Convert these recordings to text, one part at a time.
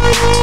Música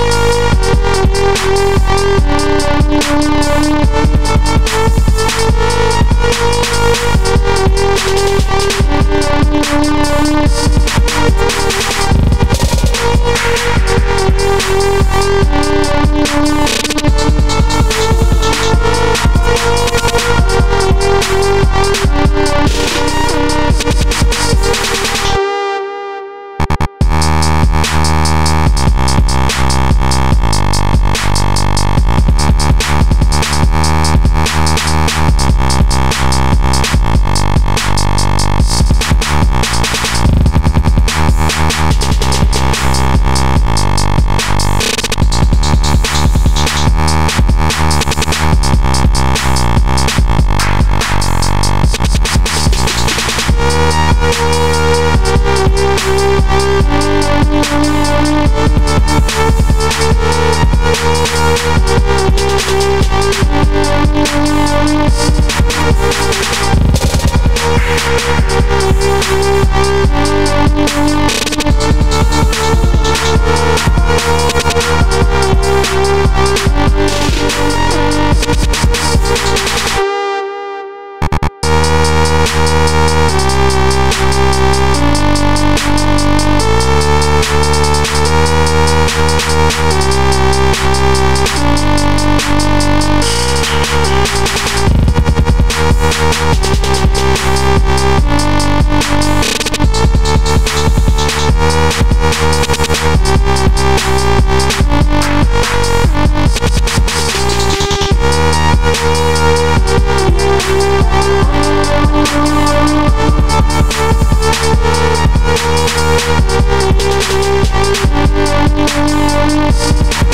Thank you.